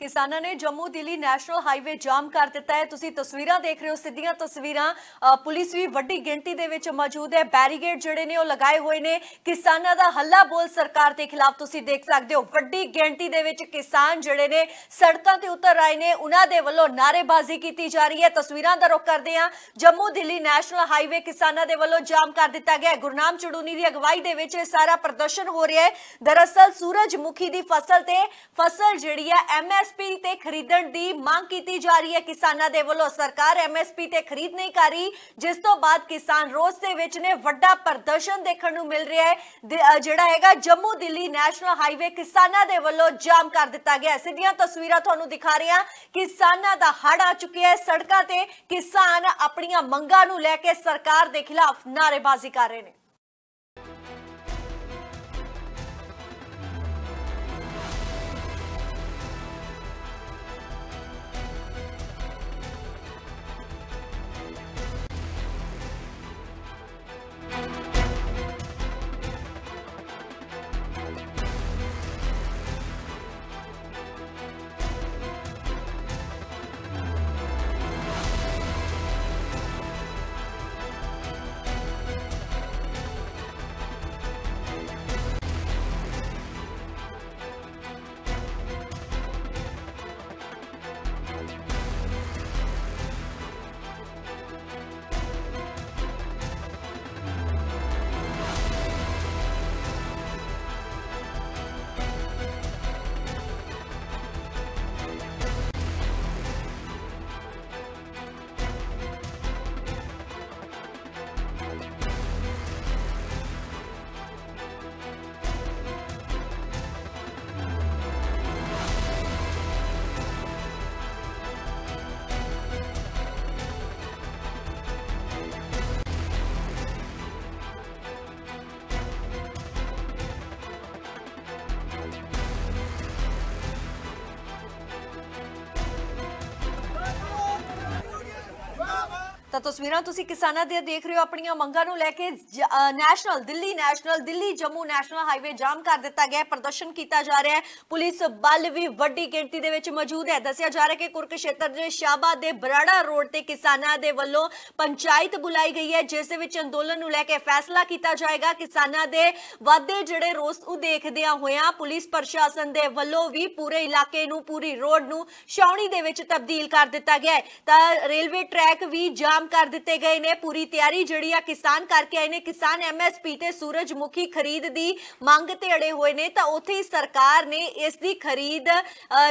ਕਿਸਾਨਾਂ ਨੇ Jammu Delhi national highway ਜਾਮ ਕਰ ਦਿੱਤਾ ਹੈ। ਤੁਸੀਂ ਤਸਵੀਰਾਂ ਦੇਖ ਰਹੇ ਹੋ, ਸਿੱਧੀਆਂ ਤਸਵੀਰਾਂ। ਪੁਲਿਸ ਵੀ ਵੱਡੀ ਗਿਣਤੀ ਦੇ ਵਿੱਚ ਮੌਜੂਦ ਹੈ। ਬੈਰੀਗੇਡ ਜਿਹੜੇ ਨੇ, ਉਹ ਲਗਾਏ ਹੋਏ ਨੇ। ਕਿਸਾਨਾਂ ਦਾ ਹੱਲਾ ਬੋਲ ਸਰਕਾਰ ਦੇ ਖਿਲਾਫ ਤੁਸੀਂ ਦੇਖ ਸਕਦੇ ਹੋ। ਵੱਡੀ ਗਿਣਤੀ ਦੇ ਵਿੱਚ ਕਿਸਾਨ ਜਿਹੜੇ ਨੇ, ਸੜਕਾਂ ਤੇ ਉਤਰ ਆਏ ਨੇ। ਉਹਨਾਂ ਦੇ ਵੱਲੋਂ ਨਾਅਰੇਬਾਜ਼ੀ ਕੀਤੀ ਜਾ ਰਹੀ ਹੈ। ਤਸਵੀਰਾਂ ਦਾ ਰੁਖ ਕਰਦੇ ਹਾਂ। ਜੰਮੂ ਦਿੱਲੀ ਨੈਸ਼ਨਲ ਹਾਈਵੇ ਕਿਸਾਨਾਂ ਦੇ ਵੱਲੋਂ ਜਾਮ ਕਰ ਦਿੱਤਾ ਗਿਆ ਗੁਰਨਾਮ ਚੜੂਨੀ ਦੀ ਅਗਵਾਈ ਦੇ ਵਿੱਚ ਇਹ ਸਾਰਾ ਪ੍ਰਦਰਸ਼ਨ ਹੋ ਰਿਹਾ ਹੈ। ਦਰਅਸਲ ਸੂਰਜਮੁਖੀ ਦੀ ਫਸਲ ਤੇ ਫਸਲ ਜਿਹੜੀ ਹੈ ਐਮਐਸਪੀ ਤੇ ਖਰੀਦਣ ਦੀ ਮੰਗ ਕੀਤੀ ਜਾ ਰਹੀ ਹੈ। ਕਿਸਾਨਾਂ ਦੇ ਵੱਲੋਂ ਸਰਕਾਰ ਐਮਐਸਪੀ ਤੇ ਖਰੀਦ ਨਹੀਂ ਕਰ ਰਹੀ। ਜਿਸ ਤੋਂ ਬਾਅਦ ਕਿਸਾਨ ਰੋਸ ਦੇ ਵਿੱਚ ਨੇ। ਵੱਡਾ ਪ੍ਰਦਰਸ਼ਨ ਦੇਖਣ ਨੂੰ ਮਿਲ ਰਿਹਾ ਹੈ। ਜਿਹੜਾ ਹੈਗਾ ਜੰਮੂ ਦਿੱਲੀ ਨੈਸ਼ਨਲ ਹਾਈਵੇ ਕਿਸਾਨਾਂ ਦੇ ਵੱਲੋਂ ਜਾਮ ਕਰ ਦਿੱਤਾ ਗਿਆ ਸਿੱਧੀਆਂ ਤਸਵੀਰਾਂ ਤੁਹਾਨੂੰ ਦਿਖਾ ਰਹੇ ਹਾਂ। ਕਿਸਾਨਾਂ ਦਾ ਹੜ ਆ ਚੁੱਕਿਆ ਹੈ। ਸੜਕਾਂ ਤੇ ਕਿਸਾਨ ਆਪਣੀਆਂ ਮੰਗਾਂ ਨੂੰ ਲੈ ਕੇ ਸਰਕਾਰ ਦੇ ਖਿਲਾਫ ਨਾਅਰੇਬਾਜ਼ੀ ਕਰ ਰਹੇ ਨੇ। ਤਾਂ ਤਸਵੀਰਾਂ ਤੁਸੀਂ ਕਿਸਾਨਾਂ ਦੀਆਂ ਦੇਖ ਰਹੇ ਹੋ, ਆਪਣੀਆਂ ਮੰਗਾਂ ਨੂੰ ਲੈ ਕੇ national Delhi national Delhi, Jammu national highway ਜਾਮ ਕਰ ਦਿੱਤਾ ਗਿਆ ਪ੍ਰਦਰਸ਼ਨ ਕੀਤਾ ਜਾ ਰਿਹਾ ਹੈ। ਪੁਲਿਸ ਬਲ ਵੀ ਵੱਡੀ ਗਿਣਤੀ ਦੇ ਵਿੱਚ ਮੌਜੂਦ ਹੈ। ਦੱਸਿਆ ਜਾ ਰਿਹਾ ਹੈ ਕਿ ਕੁਰਕਸ਼ੇਤਰ ਦੇ ਸ਼ਾਹਬਾਦ ਦੇ ਬਰਾੜਾ ਰੋਡ ਤੇ ਕਿਸਾਨਾਂ ਦੇ ਵੱਲੋਂ ਪੰਚਾਇਤ ਬੁਲਾਈ ਗਈ ਹੈ, ਜਿਸ ਵਿੱਚ ਅੰਦੋਲਨ ਨੂੰ ਲੈ ਕੇ ਫੈਸਲਾ ਕੀਤਾ ਜਾਏਗਾ। ਕਿਸਾਨਾਂ ਦੇ ਵਾਧੇ ਜਿਹੜੇ ਰੋਸ ਨੂੰ ਦੇਖਦਿਆਂ ਹੋਇਆਂ ਪੁਲਿਸ ਪ੍ਰਸ਼ਾਸਨ ਦੇ ਵੱਲੋਂ ਵੀ ਪੂਰੇ ਇਲਾਕੇ ਨੂੰ, ਪੂਰੀ ਰੋਡ ਨੂੰ ਛਾਉਣੀ ਦੇ ਵਿੱਚ ਤਬਦੀਲ ਕਰ ਦਿੱਤਾ ਗਿਆ ਹੈ। ਤਾਂ ਰੇਲਵੇ ਟਰੈਕ ਵੀ ਜਾਮ ਕਰ ਦਿੱਤੇ ਗਏ ਨੇ। ਪੂਰੀ ਤਿਆਰੀ ਜਿਹੜੀ ਆ ਕਿਸਾਨ ਕਰਕੇ ਆਏ ਨੇ। ਕਿਸਾਨ ਐਮਐਸਪੀ ਤੇ ਸੂਰਜਮੁਖੀ ਖਰੀਦ ਦੀ ਮੰਗ ਤੇ ਅੜੇ ਹੋਏ ਨੇ। ਤਾਂ ਉੱਥੇ ਹੀ ਸਰਕਾਰ ਨੇ ਇਸ ਦੀ ਖਰੀਦ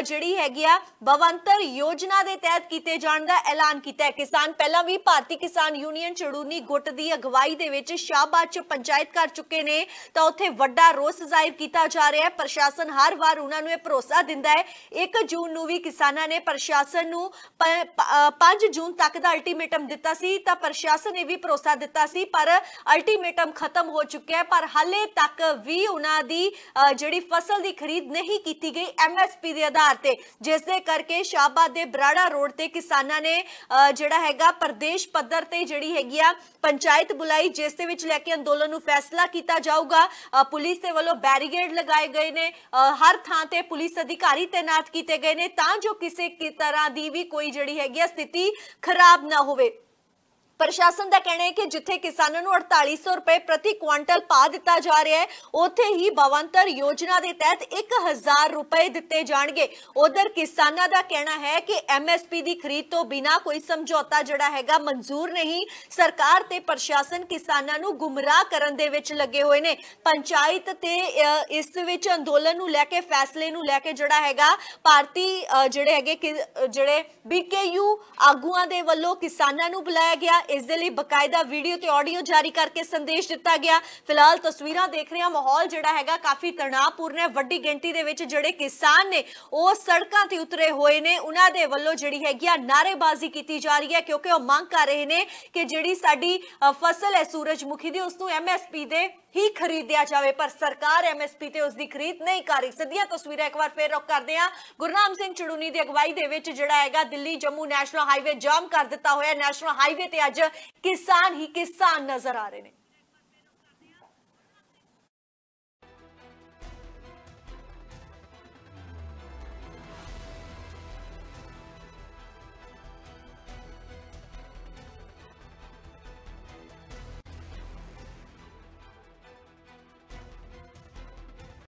ਜਿਹੜੀ ਹੈਗੀ ਆ ਭਵੰਤਰ ਯੋਜਨਾ ਦੇ ਤਹਿਤ ਕੀਤੇ ਜਾਣ ਦਾ ਐਲਾਨ ਕੀਤਾ ਹੈ। ਕਿਸਾਨ ਪਹਿਲਾਂ ਵੀ ਭਾਰਤੀ ਕਿਸਾਨ ਯੂਨੀਅਨ ਚੜੂਨੀ ਗੁੱਟ ਦੀ ਅਗਵਾਈ ਦੇ ਵਿੱਚ ਸ਼ਾਹਬਾਦ ਚ ਪੰਚਾਇਤ ਕਰ ਚੁੱਕੇ ਨੇ। ਤਾਂ ਉੱਥੇ ਵੱਡਾ ਰੋਸ ਜ਼ਾਹਿਰ ਕੀਤਾ ਜਾ ਰਿਹਾ ਹੈ। ਪ੍ਰਸ਼ਾਸਨ ਹਰ ਵਾਰ ਉਹਨਾਂ ਨੂੰ ਇਹ ਭਰੋਸਾ ਦਿੰਦਾ ਹੈ। 1 ਜੂਨ ਨੂੰ ਵੀ ਕਿਸਾਨਾਂ ਨੇ ਪ੍ਰਸ਼ਾਸਨ ਨੂੰ 5 ਜੂਨ ਤੱਕ ਦਾ ਅਲਟੀਮੇਟਮ ਦਿੱਤਾ ਸੀ, ਤਾਂ ਪ੍ਰਸ਼ਾਸਨ ਨੇ ਵੀ ਭਰੋਸਾ ਦਿੱਤਾ ਸੀ, ਪਰ ਅਲਟੀਮੇਟਮ ਖਤਮ ਹੋ ਚੁੱਕਿਆ ਪਰ ਹਾਲੇ ਤੱਕ ਵੀ ਉਹਨਾਂ ਦੀ ਜਿਹੜੀ ਫਸਲ ਦੀ ਖਰੀਦ ਨਹੀਂ ਕੀਤੀ ਗਈ ਐਮਐਸਪੀ ਦੇ ਆਧਾਰ ਤੇ। ਜਿਸ ਦੇ ਕਰਕੇ ਸ਼ਾਹਬਾਦ ਦੇ ਬਰਾੜਾ ਰੋਡ ਤੇ ਕਿਸਾਨਾਂ ਨੇ ਜਿਹੜਾ ਹੈਗਾ ਪ੍ਰਦੇਸ਼ ਪੱਧਰ ਤੇ ਜਿਹੜੀ ਹੈਗੀ ਆ ਪੰਚਾਇਤ ਬੁਲਾਈ, ਜਿਸ ਦੇ ਵਿੱਚ ਲੈ ਕੇ ਅੰਦੋਲਨ ਨੂੰ ਫੈਸਲਾ ਕੀਤਾ ਜਾਊਗਾ। ਪੁਲਿਸ ਦੇ ਵੱਲੋਂ ਬੈਰੀਗੇਡ ਲਗਾਏ ਗਏ ਨੇ। ਹਰ ਥਾਂ ਤੇ ਪੁਲਿਸ ਅਧਿਕਾਰੀ ਤਾਇਨਾਤ ਕੀਤੇ ਗਏ ਨੇ, ਤਾਂ ਜੋ ਕਿਸੇ ਤਰ੍ਹਾਂ ਦੀ ਵੀ ਕੋਈ ਜਿਹੜੀ ਹੈਗੀ ਆ ਸਥਿਤੀ ਖਰਾਬ ਨਾ ਹੋਵੇ। ਪ੍ਰਸ਼ਾਸਨ ਦਾ ਕਹਿਣਾ ਹੈ ਕਿ ਜਿੱਥੇ ਕਿਸਾਨਾਂ ਨੂੰ 4800 ਰੁਪਏ ਪ੍ਰਤੀ ਕੁਇੰਟਲ ਪਾ ਦਿੱਤਾ ਜਾ ਰਿਹਾ ਹੈ ਉੱਥੇ ਹੀ ਬਵੰਤਰ ਯੋਜਨਾ ਦੇ ਤਹਿਤ 1000 ਰੁਪਏ ਦਿੱਤੇ ਜਾਣਗੇ। ਉਧਰ ਕਿਸਾਨਾਂ ਦਾ ਕਹਿਣਾ ਹੈ ਕਿ ਐਮਐਸਪੀ ਦੀ ਖਰੀਦ ਤੋਂ ਬਿਨਾ ਕੋਈ ਸਮਝੌਤਾ ਜਿਹੜਾ ਹੈਗਾ ਮਨਜ਼ੂਰ ਨਹੀਂ। ਸਰਕਾਰ ਤੇ ਪ੍ਰਸ਼ਾਸਨ ਕਿਸਾਨਾਂ ਨੂੰ ਗੁੰਮਰਾਹ ਕਰਨ ਦੇ ਵਿੱਚ ਲੱਗੇ ਹੋਏ ਨੇ। ਪੰਚਾਇਤ ਤੇ ਇਸ ਵਿੱਚ ਅੰਦੋਲਨ ਨੂੰ ਲੈ ਕੇ ਫੈਸਲੇ ਨੂੰ ਲੈ ਕੇ ਜਿਹੜਾ ਹੈਗਾ ਭਾਰਤੀ ਜਿਹੜੇ ਹੈਗੇ ਕਿ- ਅ, ਜਿਹੜੇ ਬੀਕੇਯੂ ਆਗੂਆਂ ਦੇ ਵੱਲੋਂ ਕਿਸਾਨਾਂ ਨੂੰ ਬੁਲਾਇਆ ਗਿਆ। ਇਸ ਦੇ ਲਈ ਬਕਾਇਦਾ ਵੀਡੀਓ ਤੇ ਆਡੀਓ ਜਾਰੀ ਕਰਕੇ ਸੰਦੇਸ਼ ਦਿੱਤਾ ਗਿਆ। ਫਿਲਹਾਲ ਤਸਵੀਰਾਂ ਦੇਖ ਰਹੇ ਹਾਂ, ਮਾਹੌਲ ਜਿਹੜਾ ਹੈਗਾ ਕਾਫੀ ਤਣਾਅਪੂਰਨ ਹੈ। ਵੱਡੀ ਗਿਣਤੀ ਦੇ ਵਿੱਚ ਜਿਹੜੇ ਕਿਸਾਨ ਨੇ, ਉਹ ਸੜਕਾਂ ਤੇ ਉਤਰੇ ਹੋਏ ਨੇ। ਉਹਨਾਂ ਦੇ ਵੱਲੋਂ ਜਿਹੜੀ ਹੈਗੀ ਆ ਨਾਅਰੇਬਾਜ਼ੀ ਕੀਤੀ ਜਾ ਰਹੀ ਹੈ ਕਿਉਂਕਿ ਉਹ ਮੰਗ ਕਰ ਰਹੇ ਨੇ ਕਿ ਜਿਹੜੀ ਸਾਡੀ ਫਸਲ ਹੈ ਸੂਰਜਮੁਖੀ ਦੀ ਉਸ ਨੂੰ ਐਮਐਸਪੀ ਦੇ ਹੀ ਖਰੀਦਿਆ ਜਾਵੇ, ਪਰ ਸਰਕਾਰ ਐਮਐਸਪੀ ਤੇ ਉਸ ਦੀ ਖਰੀਦ ਨਹੀਂ ਕਰ ਰਹੀ। ਸਿੱਧੀਆਂ ਤਸਵੀਰਾਂ ਇੱਕ ਵਾਰ ਫੇਰ ਰੁਕ ਕਰਦੇ ਹਾਂ। ਗੁਰਨਾਮ ਸਿੰਘ ਚੜੂਨੀ ਦੀ ਅਗਵਾਈ ਦੇ ਵਿੱਚ ਜਿਹੜਾ ਹੈਗਾ ਦਿੱਲੀ ਜੰਮੂ ਨੈਸ਼ਨਲ ਹਾਈਵੇ ਜਾਮ ਕਰ ਦਿੱਤਾ ਹੋਇਆ। ਨੈਸ਼ਨਲ ਹਾਈਵੇ ਤੇ ਅੱਜ ਕਿਸਾਨ ਹੀ ਕਿਸਾਨ ਨਜ਼ਰ ਆ ਰਹੇ ਨੇ।